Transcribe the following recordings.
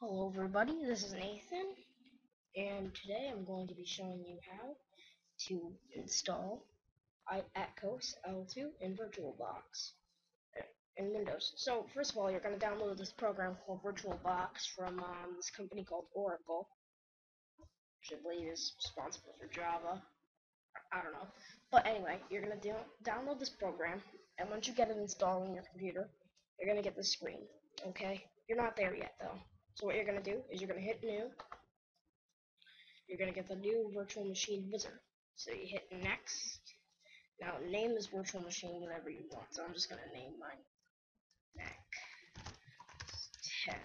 Hello everybody, this is Nathan, and today I'm going to be showing you how to install iAtkos L2 in VirtualBox in Windows. So first of all, you're going to download this program called VirtualBox from um, this company called Oracle, which I believe is responsible for Java. I don't know. But anyway, you're going to download this program, and once you get it installed on your computer, you're going to get this screen, okay? You're not there yet though. So what you're going to do is you're going to hit new. You're going to get the new virtual machine wizard. So you hit next. Now name this virtual machine whatever you want. So I'm just going to name mine Mac 10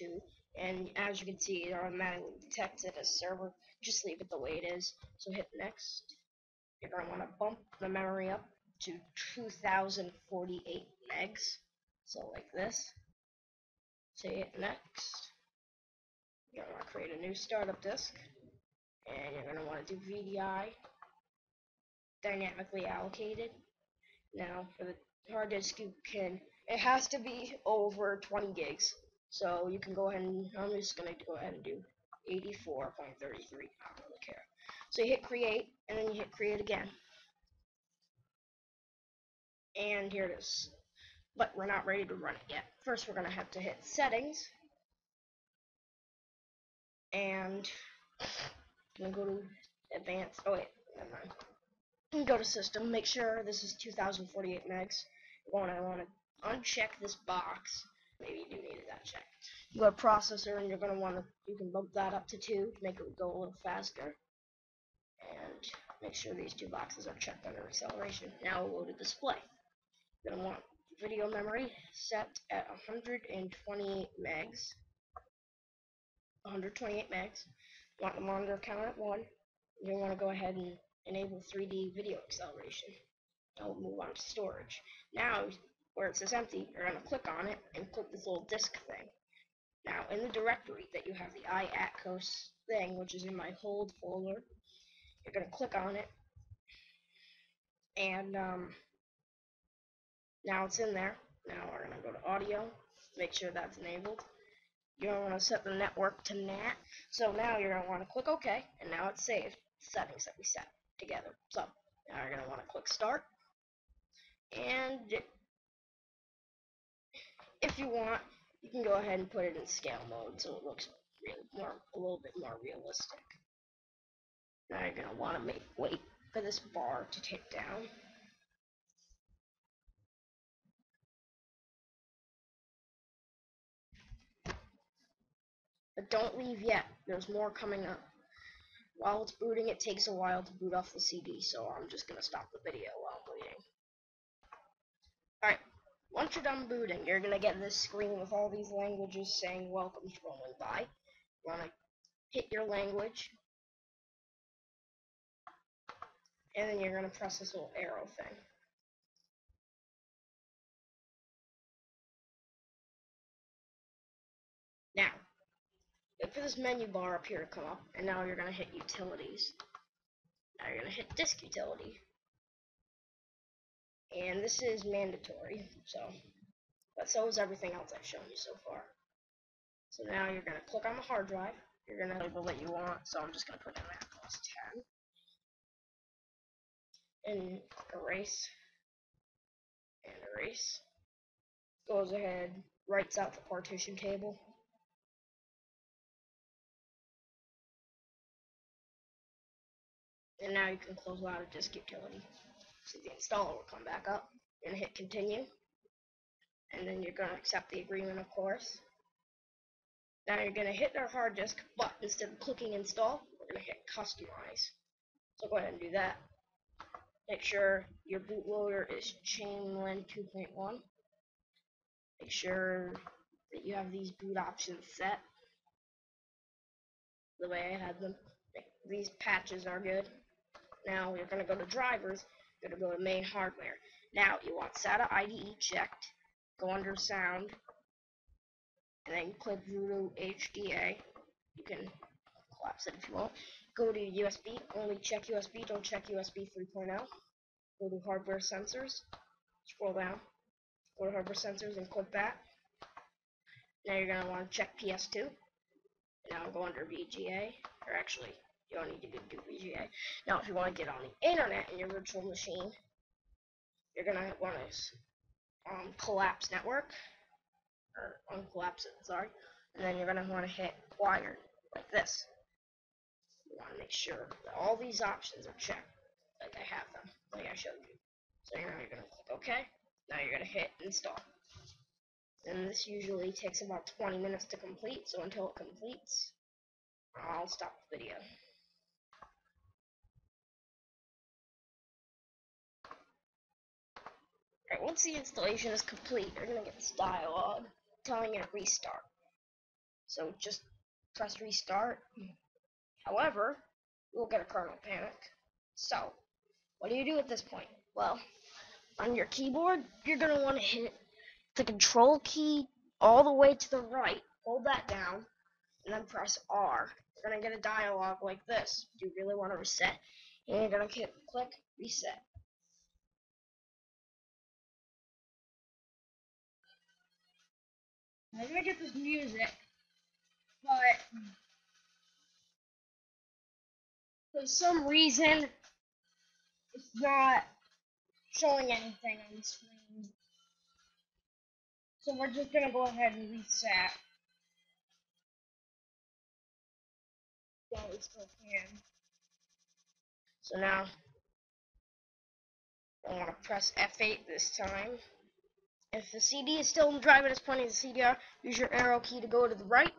2. And as you can see, it automatically detects it as server. Just leave it the way it is. So hit next. You're going to want to bump the memory up to 2048 megs. So like this. Say next. You're going to create a new startup disk. And you're going to want to do VDI dynamically allocated. Now, for the hard disk, you can, it has to be over 20 gigs. So you can go ahead and, I'm just going to go ahead and do 84.33. I don't really care. So you hit create, and then you hit create again. And here it is but we're not ready to run it yet. First, we're going to have to hit settings, and I'm going to go to advanced, oh wait, never mind. Go to system, make sure this is 2048 megs. Want to want to uncheck this box. Maybe you do need that checked. You go to processor, and you're going to want to, you can bump that up to 2 to make it go a little faster. And make sure these two boxes are checked under acceleration. Now we'll go to display. You're going to want video memory set at 128 megs. 128 megs. Want the monitor count at 1. You want to go ahead and enable 3D video acceleration. I'll move on to storage. Now, where it says empty, you're going to click on it and click this little disk thing. Now, in the directory that you have the iAtkos thing, which is in my hold folder, you're going to click on it, and um, now it's in there. Now we're going to go to audio, make sure that's enabled. You're going to want to set the network to NAT. So now you're going to want to click OK, and now it's saved. Settings that we set together. So now you're going to want to click Start. And if you want, you can go ahead and put it in scale mode so it looks more, a little bit more realistic. Now you're going to want to make wait for this bar to take down. But don't leave yet. There's more coming up. While it's booting, it takes a while to boot off the CD, so I'm just going to stop the video while I'm waiting. Alright, once you're done booting, you're going to get this screen with all these languages saying welcome scrolling by. You want to hit your language, and then you're going to press this little arrow thing. Now, for this menu bar up here to come up, and now you're going to hit Utilities. Now you're going to hit Disk Utility. And this is mandatory, so, but so is everything else I've shown you so far. So now you're going to click on the hard drive. You're going to label that you want, so I'm just going to put in that plus 10. And erase. And erase. Goes ahead, writes out the partition table. And now you can close out of disk utility. So the installer will come back up and hit continue. And then you're going to accept the agreement, of course. Now you're going to hit our hard disk, but instead of clicking install, we're going to hit customize. So go ahead and do that. Make sure your bootloader is Chameleon 2.1. Make sure that you have these boot options set the way I had them. These patches are good. Now we're going to go to drivers. We're going to go to main hardware. Now you want SATA IDE checked. Go under sound. And then click Voodoo HDA. You can collapse it if you want. Go to USB. Only check USB. Don't check USB 3.0. Go to hardware sensors. Scroll down. Go to hardware sensors and click that. Now you're going to want to check PS2. Now go under VGA, or actually, you don't need to do VGA. Now, if you want to get on the internet in your virtual machine, you're going to want to um, collapse network, or uncollapse it, sorry, and then you're going to want to hit acquired, like this. You want to make sure that all these options are checked, like I have them, like I showed you. So now you're going to click OK. Now you're going to hit install. And this usually takes about 20 minutes to complete, so until it completes, I'll stop the video. Alright, once the installation is complete, you're to get this dialog telling you to restart. So just press restart. However, you'll get a kernel panic. So, what do you do at this point? Well, on your keyboard, you're to want to hit the control key all the way to the right, hold that down, and then press R. You're to get a dialog like this. Do you really want to reset? And you're to click reset. I'm to get this music, but for some reason, it's not showing anything on the screen. So we're just gonna go ahead and reset. Yeah, we still can. So now, I want to press F8 this time. If the CD is still in drive and it's pointing to the CDR, use your arrow key to go to the right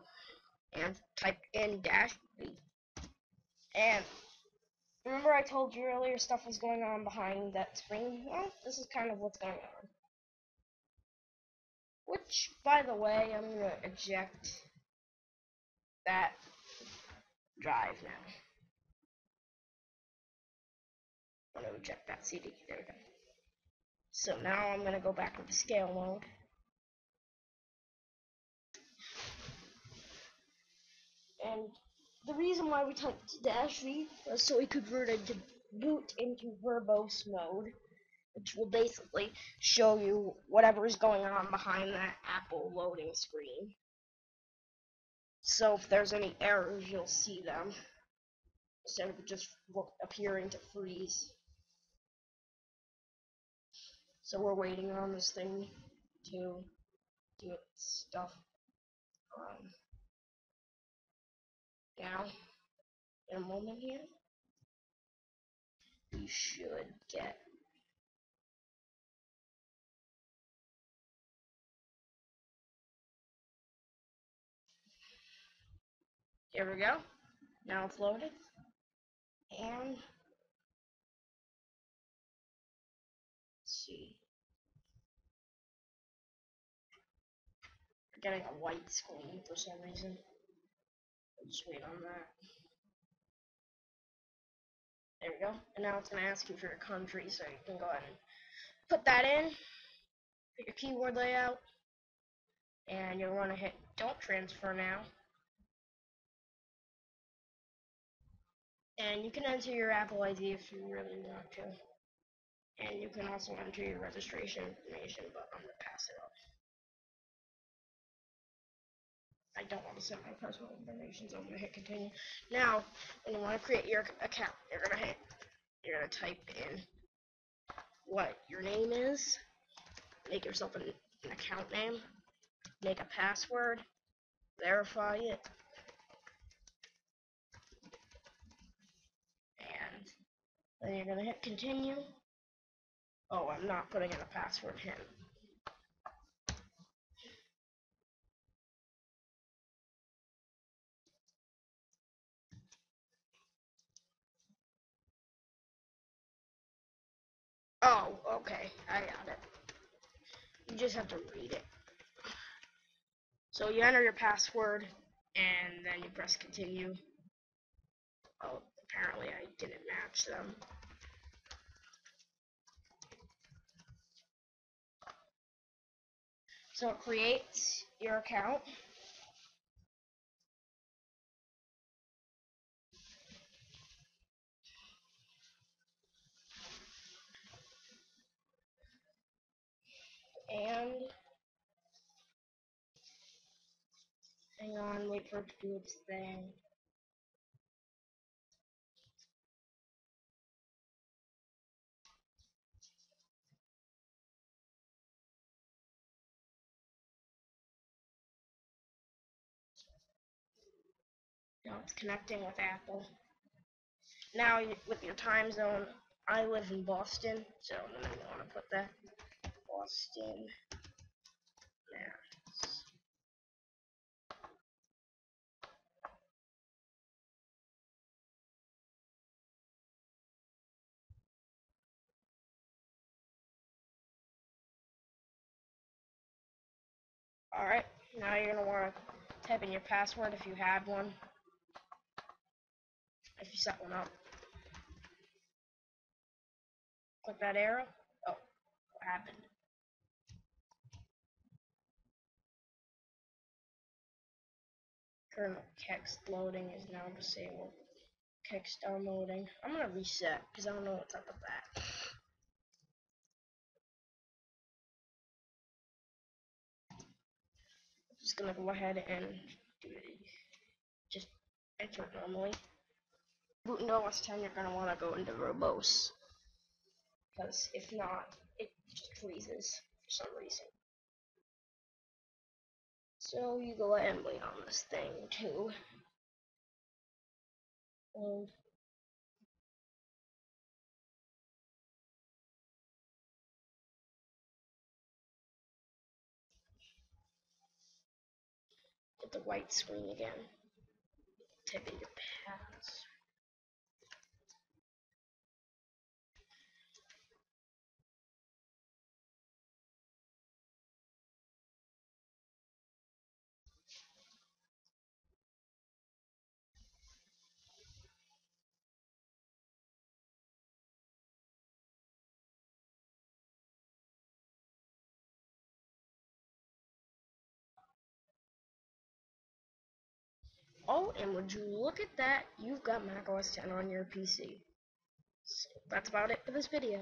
and type in dash V. And remember I told you earlier stuff was going on behind that screen? Well, this is kind of what's going on. Which, by the way, I'm going to eject that drive now. I'm going to eject that CD. There we go. So now I'm going to go back to the scale mode. And the reason why we typed dash V was so we to boot into verbose mode which will basically show you whatever is going on behind that Apple loading screen. So if there's any errors, you'll see them instead of just appearing to freeze. So we're waiting on this thing to do its stuff. Um, now, in a moment here, we should get Here we go. Now it's loaded. And see. Getting a white screen for some reason. Just wait on that. There we go. And now it's going to ask you for your country, so you can go ahead and put that in. Put your keyword layout. And you'll want to hit don't transfer now. And you can enter your Apple ID if you really want to. And you can also enter your registration information, but I'm going to pass it off. I don't want to send my personal information, so I'm going to hit continue. Now, when you want to create your account, you're going to hit, you're going to type in what your name is, make yourself an, an account name, make a password, verify it, and Then you're gonna hit continue. Oh, I'm not putting in a password here. Oh, okay, I got it. You just have to read it. So you enter your password, and then you press continue. Oh, apparently I didn't match them. So it creates your account. And Hang on, wait for it to do its thing. Now it's connecting with Apple. Now with your time zone, I live in Boston, so I'm gonna want to put that Boston. Mass. Alright, now you're going to want to type in your password if you have one. If you set one up. Click that arrow. Oh, what happened? Kernel text loading is now disabled. Text downloading. I'm gonna reset because I don't know what's up with that. just gonna go ahead and do it. Just enter it normally. Boot into OS 10, you're gonna want to go into verbose. Because if not, it just freezes for some reason. So you go ahead and wait on this thing too. And get the white screen again. Type in your pass. Oh, and would you look at that, you've got macOS 10 on your PC. So that's about it for this video.